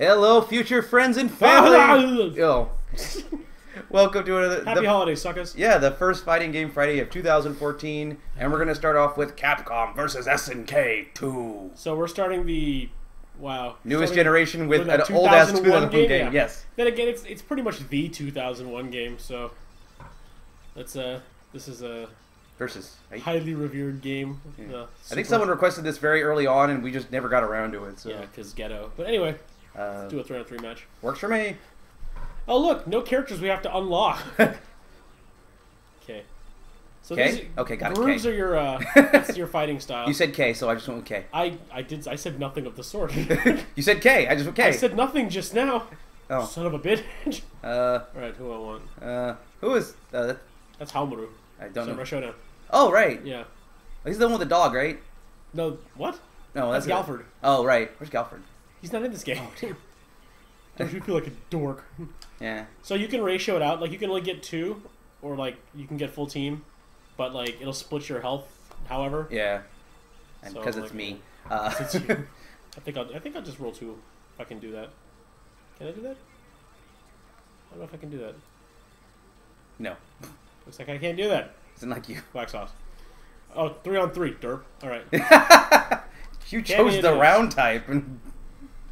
Hello, future friends and family. oh. Welcome to another. Happy the, holidays, suckers. yeah, the first fighting game Friday of 2014, and we're gonna start off with Capcom versus SNK 2. So we're starting the wow Newest generation with an old ass 2001 2001 game. yeah. Yes. Then again, it's it's pretty much the 2001 game. So that's uh this is a Versus. Highly revered game. Yeah. Uh, I think someone requested this very early on, and we just never got around to it. So yeah, because ghetto. But anyway, uh, do a three on three match. works for me. Oh look, no characters we have to unlock. okay. So K? these Okay, got it, grooves are your uh, that's your fighting style. You said K, so I just went with K. I I did I said nothing of the sort. you said K. I just went K. I said nothing just now. oh. Son of a bitch. Uh. All right, who I want? Uh. Who is? Uh. That's Haomaru. I don't know. Samurai Showdown. Oh right. Yeah. He's the one with the dog, right? No, what? No, That's that's. Galford. Oh right. Where's Galford? He's not in this game. Oh, Don't you feel like a dork? Yeah. So you can ratio it out. Like you can only get two, or like you can get full team, but like it'll split your health. However, Yeah. And So, because it's like, me. Uh, Since you- I think I'll I think I'll just roll two if I can do that. Can I do that? I don't know if I can do that. no. Looks like I can't do that. It's not like you. Black sauce. Oh, three on three, derp. All right, You chose the round type. and-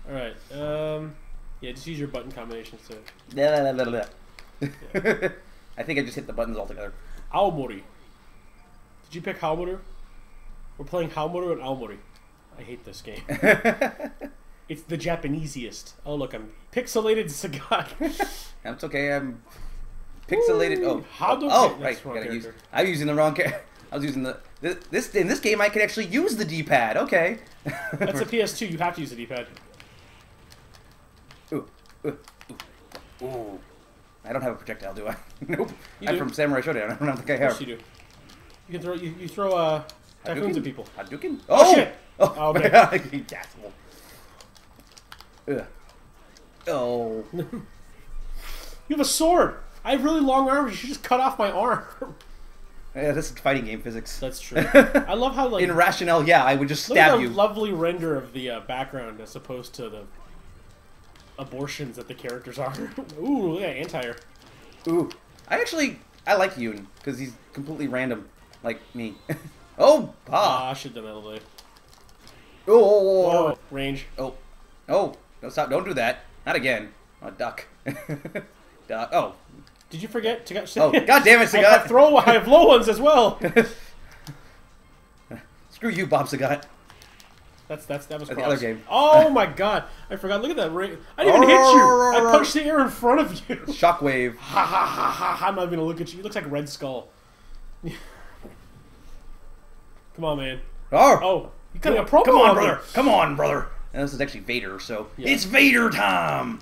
all right. Um, yeah, just use your button combinations to. yeah I think I just hit the buttons all together. Aomori. Did you pick Haomaru? We're playing Haomaru and Aomori. I hate this game. It's the Japaneseiest. Oh look, I'm pixelated Sagat. That's okay. I'm pixelated. Ooh, Oh, how oh, do- oh, right. Gotta use. I'm using the wrong character. I was using the this, this in this game. I can actually use the D-pad. Okay. That's a PS2. You have to use the D-pad. Ooh, ooh, ooh, ooh. I don't have a projectile, do I? nope. You I'm do. from Samurai Showdown. I don't think I have. you do. You can throw you, you throw uh typhoons at people. Hadouken? Oh, shit! Oh, Oh, okay. okay. Asshole. Ugh. Oh. You have a sword. I have really long arms. You should just cut off my arm. Yeah, this is fighting game physics. That's true. I love how like In rationale, yeah, I would just look at stab the you. lovely render of the uh, background as opposed to the abortions that the characters are. Ooh, look at Antire. Ooh. I actually, I like Yoon, because he's completely random, like me. oh, Ah, ah. I should have done that a little. Oh, Whoa, range. oh, oh, no, stop, don't do that. Not again. Oh, duck. duck. Oh, Did you forget to get? oh, god damn it, I have Sagat. throw. I have low ones as well. Screw you, Bob Sagat. That's that's that was That's the other game. Oh my god, I forgot. Look at that ring. I didn't even hit you. I punched the air in front of you. Shockwave. Ha ha ha ha! ha. I'm not even gonna look at you. You looks like Red Skull. Come on, man. Oh, Oh, you cutting a promo Come on, brother. Come on, brother. And this is actually Vader, so Yeah. it's Vader time.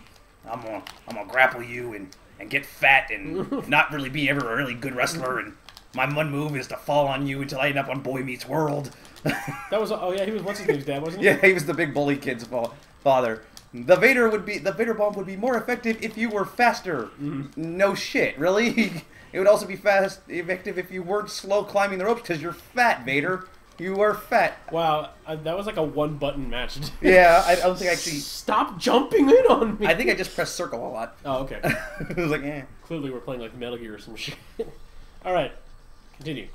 I'm gonna, I'm gonna grapple you and, and get fat and not really be ever a really good wrestler. And my one move is to fall on you until I end up on Boy Meets World. That was oh yeah, he was what's his name's dad, wasn't he? yeah, he was the big bully kid's fa- father. The Vader would be the Vader bomb would be more effective if you were faster. No shit, really. It would also be fast effective if you weren't slow climbing the ropes because you're fat, Vader. You are fat. Wow, uh, that was like a one button match. Yeah, I, I don't think I actually. Stop jumping in on me. I think I just pressed circle a lot. Oh, okay. it was like, eh. Clearly, we're playing like Metal Gear or some shit. All right, continue.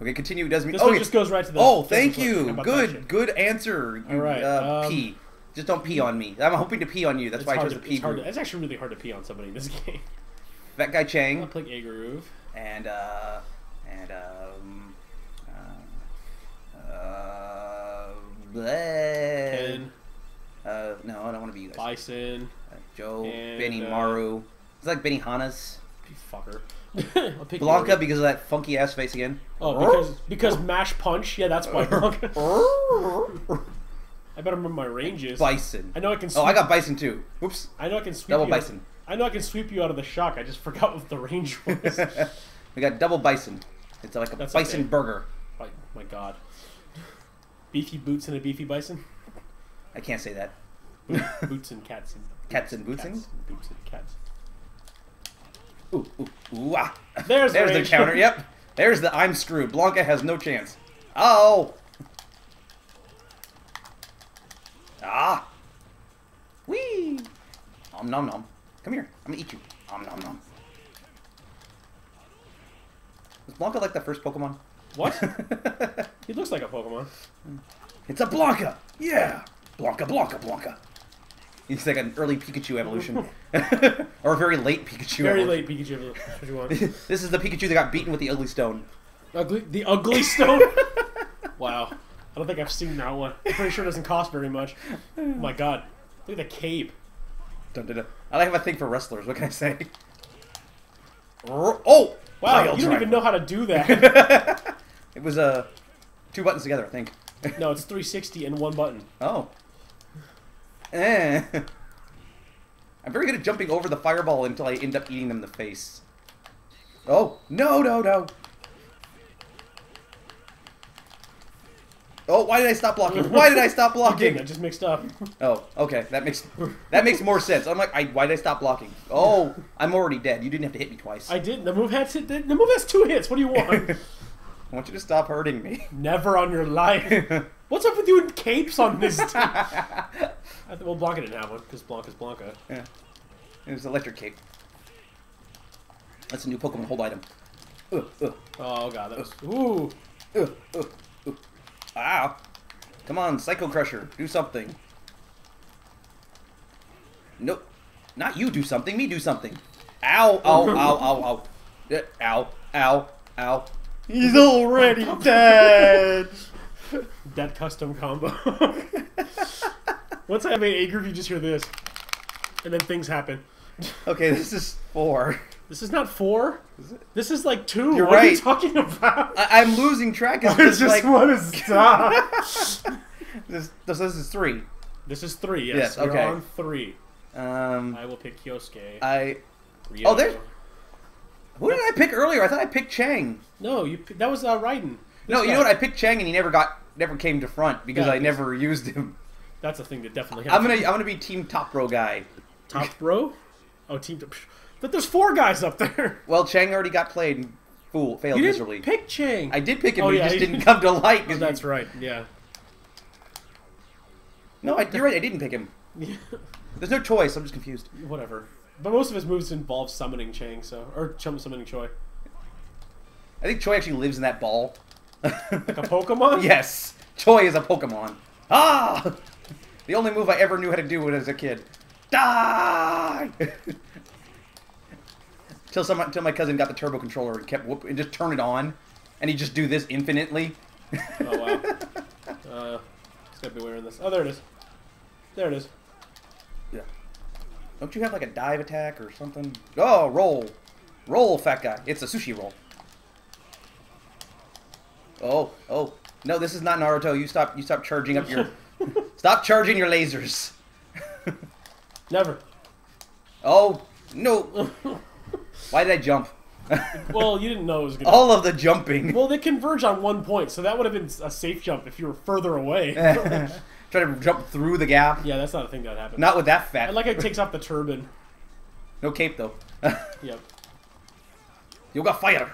Okay, continue. Doesn't mean. This oh, one just goes right to the. oh, thank you. Good, good answer. You, All right, Uh, um, pee. Just don't pee on me. I'm hoping to pee on you. That's why I chose to, the pee it's, hard to, it's actually really hard to pee on somebody in this game. That guy Chang. Chang play A groove. and uh and um uh, uh bleh. Ken, uh no, I don't want to be you guys. Bison, Uh, Joe, and, Benny uh, Maru. It's like Benny Hana's. You fucker. I'll pick Blanka Yori. because of that funky ass face again. Oh, because because mash punch. Yeah, that's why Blanka. I better remember my ranges. Bison. I know I can. Sweep, Oh, I got Bison too. Whoops. I know I can sweep Double you Bison. I know I can sweep you out of the shock. I just forgot what the range was. we got double Bison. It's like a That's Bison okay. burger. my, my God. Beefy boots and a beefy bison. I can't say that. Boots and cats and Cats and bootsing? cats and boots and cats. Ooh, ooh, ooh, ah. There's, There's the counter. Yep. There's the I'm screwed. Blanka has no chance. Oh. Ah. Om nom nom. Come here. I'm gonna eat you. Om nom nom. Was Blanka like the first Pokemon? What? he looks like a Pokemon. it's a Blanka! Yeah! Blanka, Blanka, Blanka. He's like an early Pikachu evolution. or a very late Pikachu Very late Pikachu. That's what you want. this is the Pikachu that got beaten with the ugly stone. Ugly, the ugly stone. wow. I don't think I've seen that one. I'm pretty sure it doesn't cost very much. Oh my god. Look at the cape. Dun, dun, dun. I have a thing for wrestlers. What can I say? Oh! Wow, you don't even know how to do that. It was uh, two buttons together, I think. no, it's 360 and one button. Oh. Eh. I'm very good at jumping over the fireball until I end up eating them in the face. Oh, no, no, no. Oh, why did I stop blocking? Why did I stop blocking? I just mixed up. Oh, okay, that makes that makes more sense. I'm like, I, why did I stop blocking? Oh, I'm already dead. You didn't have to hit me twice. I did. The move has the the move has two hits. What do you want? I want you to stop hurting me. Never on your life. What's up with you and capes on this team? I th- well, Blanka didn't have one because Blanka's Blanka. Yeah. It was electric cape. That's a new Pokemon hold item. Uh, uh, Oh god, that was ooh. uh, uh, uh. Ow. Come on, Psycho Crusher, do something. Nope. Not you do something, me do something. Ow, ow, ow, ow, ow. Uh, Ow, ow, ow. He's already dead! That custom combo. Once I have an A group, you just hear this, and then things happen. Okay, this is four. This is not four. Is? This is like 2 You're what are you right. talking about? I- I'm losing track. It's I just like want to stop. this, this. This is three. this is three. Yes, Yes, You're okay. on three. Um, I will pick Kyosuke. I. Ryo. oh, there's- Who did I pick earlier? I thought I picked Chang. No, you. That was uh, Raiden. No, This you know what? I picked Chang and he never got, never came to front because Yeah, I never used him. That's a thing that definitely. I'm gonna, I'm gonna be Team Top Row guy. top row. Oh, team. Top... But there's four guys up there. Well, Chang already got played and fool failed You didn't miserably. pick Chang. I did pick him, Oh, but he yeah, just he- didn't come to light. Oh, that's right. Yeah. No, I, you're right. I didn't pick him. Yeah. There's no choice. I'm just confused. Whatever. But most of his moves involve summoning Chang, so or summoning Choi. I think Choi actually lives in that ball. Like a Pokemon. yes, Choi is a Pokemon. Ah! The only move I ever knew how to do when I was a kid. Die! Till some, till my cousin got the turbo controller and kept whoop and just turn it on, and he just do this infinitely. Oh wow. Uh, it's gotta be wearing this. Oh, there it is. There it is. Yeah. Don't you have like a dive attack or something? Oh, roll, roll, fat guy. It's a sushi roll. Oh, oh, no, this is not Naruto. You stop, you stop charging up your, stop charging your lasers. Never. Oh no! Why did I jump? Well, you didn't know it was gonna. All of the jumping. Well, they converge on one point, so that would have been a safe jump if you were further away. Try to jump through the gap. yeah, that's not a thing that happened. Not with that I fat. like how it takes off the turban. no cape though. Yep. Yoga fire.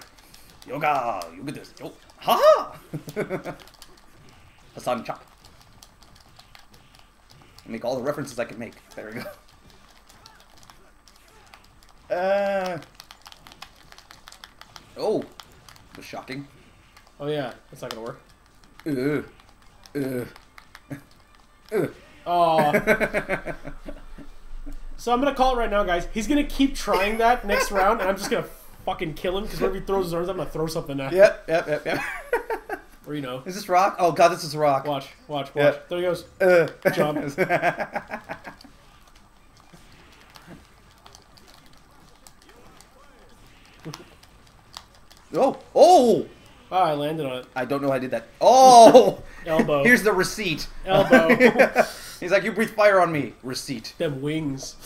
Yoga. You get this. Yo. Ha ha. Hassan chop. Make all the references I can make. There we go. Uh. Oh. Was shocking. Oh yeah, that's not gonna work. Ugh. Ugh. Ugh. Oh. so I'm gonna call it right now, guys. He's gonna keep trying that next round, and I'm just gonna fucking kill him because whenever he throws his arms, I'm gonna throw something at. him. Yep, yep, yep, yep. Or you know, Is this rock? Oh god, this is rock. watch, watch, watch. Yeah. There he goes. Uh. Jump. oh, oh! Oh, I landed on it. I don't know how I did that. Oh! Elbow. Here's the receipt. Elbow. He's like, you breathe fire on me. Receipt. Them wings.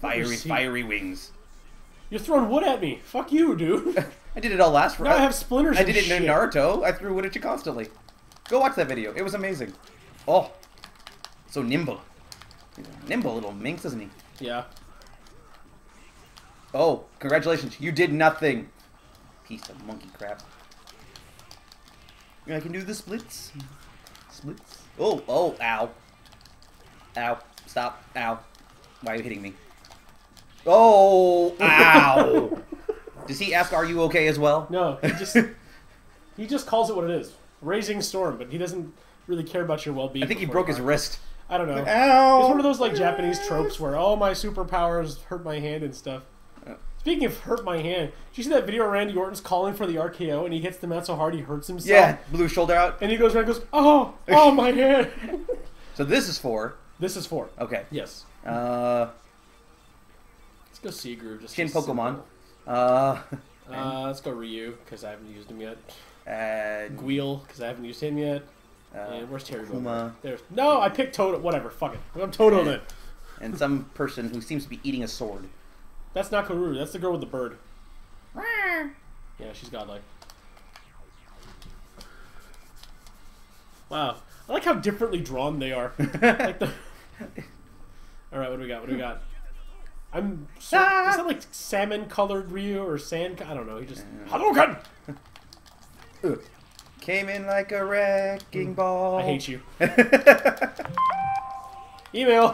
Fiery, Receipt. fiery wings. You're throwing wood at me. Fuck you, dude. I did it all last Now round. I have splinters. I did it in. Naruto. I threw wood at you constantly. Go watch that video. It was amazing. Oh, so nimble. He's a nimble little minx, isn't he? Yeah. Oh, congratulations. You did nothing. Piece of monkey crap. I can do the splits. Splits. Oh, oh, ow. Ow. Stop. Ow. Why are you hitting me? Oh! Ow! Does he ask, are you okay as well? No, he just he just calls it what it is. Raging storm, but he doesn't really care about your well-being. I think he broke his wrist. I don't know. Ow! It's one of those like Japanese tropes where oh my superpowers hurt my hand and stuff. Uh. Speaking of hurt my hand, did you see that video of Randy Orton's calling for the RKO and he hits the mat so hard he hurts himself? Yeah, blew his shoulder out. And he goes around and goes, Oh, oh my hand. So this is four. this is four. Okay. Yes. Uh, Let's go C groove. Just Shin Pokemon. simple. Uh, Uh, let's go Ryu because I haven't used him yet. and Guile because I haven't used him yet. uh, and where's Terry? Kuma. Kuma. There's no. I picked Todoh. Whatever. Fuck it. I'm Todoh then. and some person who seems to be eating a sword. That's not Karuru. That's the girl with the bird. Yeah, she's godlike. Wow. I like how differently drawn they are. like the. All right, what do we got? What do we got? I'm. So, Ah! is that like salmon colored Ryu or sand? I don't know. He just Hadouken. Came in like a wrecking ball. Mm. I hate you. Email.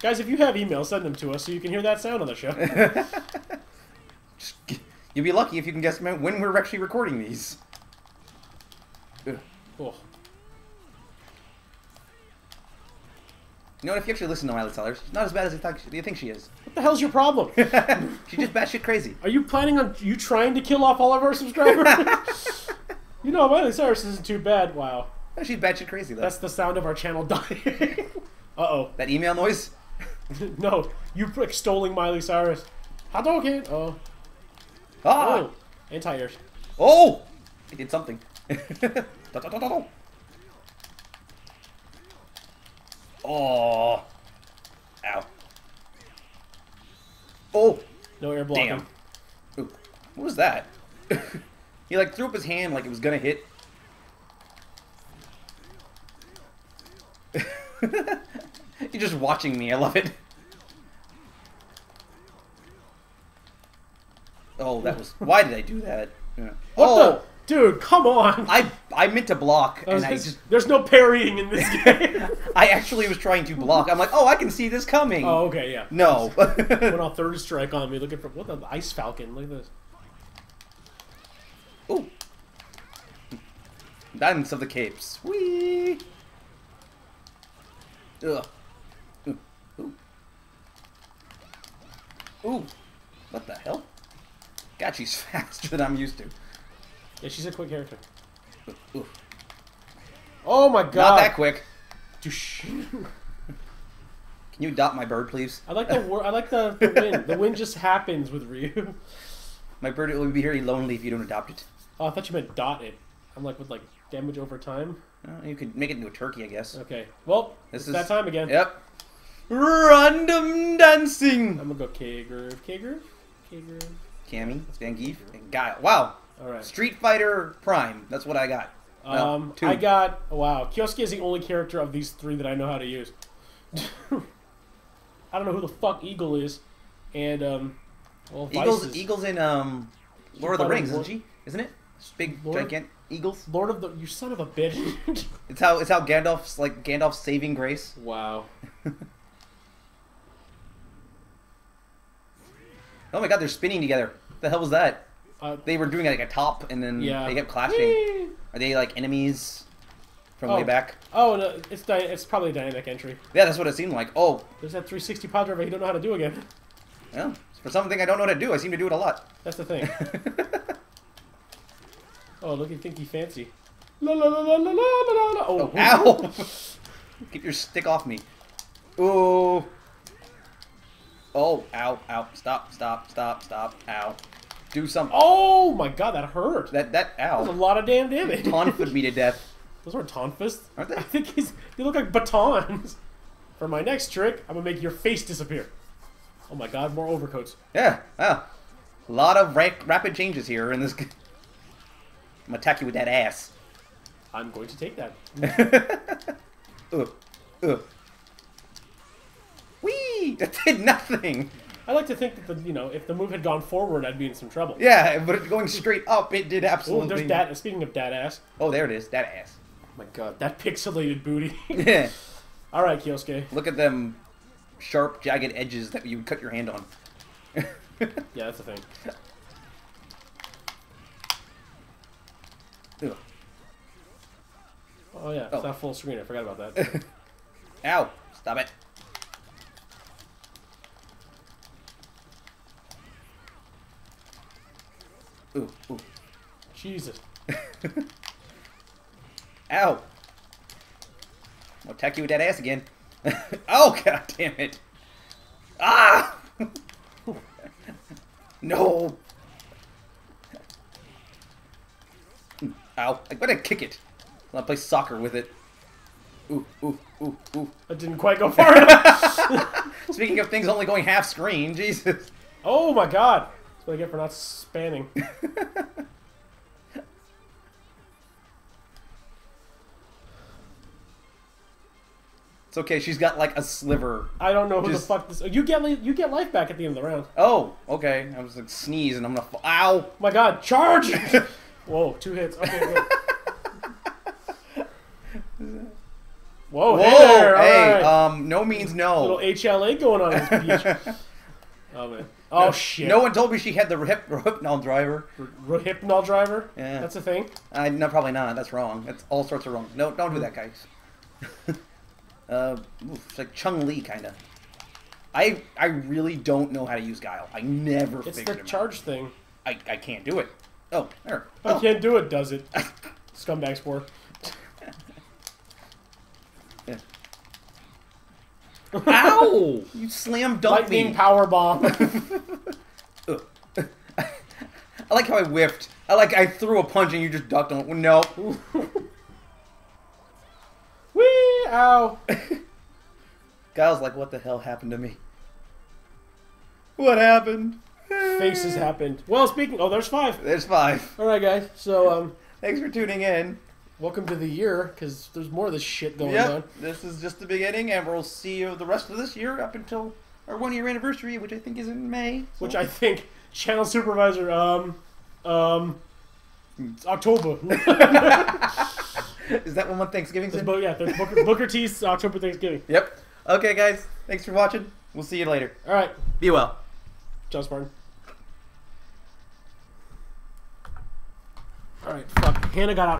Guys, if you have email, send them to us so you can hear that sound on the show. You'll be lucky if you can guess when when we're actually recording these. Ugh. Oh. You know what? If you actually listen to Miley Cyrus, she's not as bad as you think, you think she is. What the hell's your problem? She's just batshit crazy. Are you planning on you trying to kill off all of our subscribers? you know, Miley Cyrus isn't too bad. Wow. No, She's batshit crazy though. That's the sound of our channel dying. uh oh. that email noise. no, you extolling Miley Cyrus. Hadouken. Oh. Ah! Oh. Anti-airs. Oh! I did something. Oh. Ow. Oh! No air blocking. Damn. Ooh. What was that? he like threw up his hand like it was gonna hit. You're just watching me. I love it. Oh, that was. Why did I do that? Yeah. What oh, the? Dude, come on. I I meant to block, and I just- There's no parrying in this game. I actually was trying to block. I'm like, oh, I can see this coming. oh, okay, yeah. No. Went on third strike on me looking for what the ice falcon. Look at this. Ooh. Dance of the Capes. Whee! Ugh. Ooh. Ooh. Ooh. What the hell? God, she's faster than I'm used to. Yeah, she's a quick character. Ooh. Ooh. Oh my god. Not that quick. Can you adopt my bird, please? I like the wor- I like the, the wind. The wind just happens with Ryu. My bird will be very lonely if you don't adopt it. Oh, I thought you meant dot it. I'm like with like damage over time. Uh, you could make it into a turkey, I guess. Okay. Well, This it's is that time again. Yep. Random dancing. I'm gonna go K groove. K groove. K groove. Cammy, Zangief, and Guile. Wow. All right. Street Fighter Prime. That's what I got. Um, two. I got wow. Kyosuke is the only character of these three that I know how to use. I don't know who the fuck Eagle is, and um, well, Eagles. is- Eagles in um, Lord of the Rings, isn't she? Isn't it? Big, Lord- gigantic eagles. Lord of the you son of a bitch. It's how it's how Gandalf's like Gandalf's saving grace. wow. Oh my God, they're spinning together. The hell was that? Uh, They were doing like a top, and then yeah. they kept clashing. Whee! Are they like enemies from Oh. way back? Oh no, it's it's probably a dynamic entry. Yeah, that's what it seemed like. Oh, There's that 360 pod driver you don't know how to do again. well, for something I don't know how to do, I seem to do it a lot. That's the thing. oh, look at Thinky Fancy. La la la la la la la la. Oh, Oh, ow! Keep your stick off me. Ooh. Oh, ow, ow. Stop, stop, stop, stop. Ow. Do something. Oh my god, that hurt. That, that, That was a lot of damn damage. Taunted me to death. Those aren't taunt. Aren't they? I think he's. They look like batons. For my next trick, I'm gonna make your face disappear. Oh my god, more overcoats. Yeah, wow. A lot of ra- rapid changes here in this. I'm gonna attack you with that ass. I'm going to take that. Ugh. Ugh. Whee! That did nothing. I like to think that the you know if the move had gone forward, I'd be in some trouble. Yeah, but going straight up, it did absolutely. there's that. Speaking of dad ass, Oh, there it is. That ass. Oh my god, that pixelated booty. Yeah. All right, Kyosuke. Look at them sharp, jagged edges that you would cut your hand on. Yeah, that's the thing. Ugh. Oh yeah, it's Oh. not full screen. I forgot about that. Ow! Stop it. Ooh, ooh. Jesus. Ow! I'll attack you with that ass again. oh, god damn it. Ah! no! Ow. I'm gonna kick it. I'll play soccer with it. Ooh, ooh, ooh, ooh. That didn't quite go far enough. Speaking of things only going half screen, Jesus. oh my god. That's what I get for not spanning. It's okay, she's got like a sliver. I don't know who Just- the fuck this. You get you get life back at the end of the round. Oh, okay. I was like sneeze and I'm gonna. Ow! Oh my god, charge! Whoa, two hits. Okay. Whoa, Whoa! hey there! hey, right. um, no means no. Little. HLA going on in this beach. Oh man. Oh shit. No one told me she had the hip Hypnol driver. R- Hypnol driver. Yeah. That's a thing. I no, probably not. That's wrong. That's all sorts of wrong. No, don't do that, guys. uh, oof, it's like Chun Li kind of. I I really don't know how to use Guile. I never figured It's figured the charge thing. I I can't do it. Oh, there. I Oh. can't do it, does it? Scumbag Spork. Yeah. Ow! You slam dunked Lightning me. power bomb. I like how I whiffed. I like I threw a punch and you just ducked on. No. Whee! Ow! Guile's like, what the hell happened to me? What happened? Faces happened. Well, speaking. Oh, there's five. There's five. All right, guys. So, um, Thanks for tuning in. Welcome to the year because there's more of this shit going Yep, on. this is just the beginning, and we'll see you the rest of this year up until our one year anniversary, which I think is in May. so- Which I think channel supervisor. Um, um, it's October. is that when one Thanksgiving's in? Bo- yeah, there's Booker, Booker T's October Thanksgiving. Yep. Okay, guys. Thanks for watching. We'll see you later. All right, Be well. John Spartan. All right, fuck. Hannah got out.